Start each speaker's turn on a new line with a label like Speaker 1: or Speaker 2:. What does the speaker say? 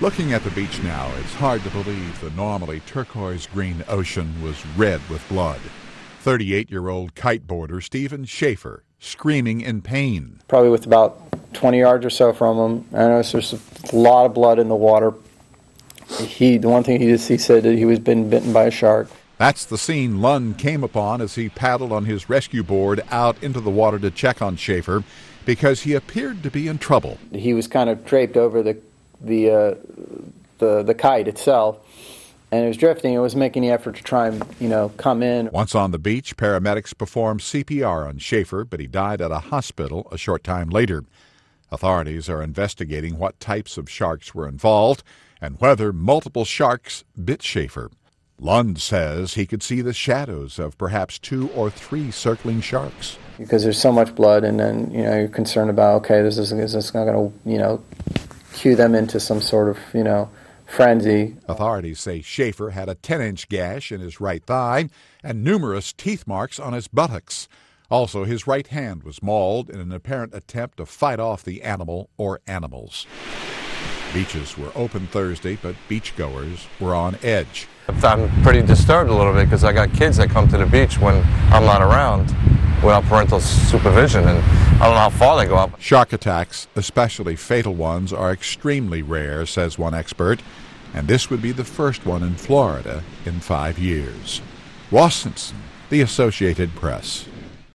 Speaker 1: Looking at the beach now, it's hard to believe the normally turquoise green ocean was red with blood. 38 year old kiteboarder Stephen Schafer screaming in pain.
Speaker 2: Probably with about 20 yards or so from him. I noticed there's a lot of blood in the water. He, the one thing he just he said that he was been bitten by a shark.
Speaker 1: That's the scene Lund came upon as he paddled on his rescue board out into the water to check on Schafer because he appeared to be in trouble.
Speaker 2: He was kind of draped over the the uh, the the kite itself, and it was drifting. It was making the effort to try and you know come in.
Speaker 1: Once on the beach, paramedics performed CPR on Schafer, but he died at a hospital a short time later. Authorities are investigating what types of sharks were involved and whether multiple sharks bit Schafer. Lund says he could see the shadows of perhaps two or three circling sharks.
Speaker 2: Because there's so much blood, and then you know you're concerned about okay, this is, is this not going to you know cue them into some sort of, you know, frenzy.
Speaker 1: Authorities say Schafer had a 10 inch gash in his right thigh and numerous teeth marks on his buttocks. Also, his right hand was mauled in an apparent attempt to fight off the animal or animals. Beaches were open Thursday, but beachgoers were on edge.
Speaker 3: I'm pretty disturbed a little bit because I got kids that come to the beach when I'm not around without parental supervision, and I don't know how far they go up.
Speaker 1: Shark attacks, especially fatal ones, are extremely rare, says one expert, and this would be the first one in Florida in five years. Ross The Associated Press.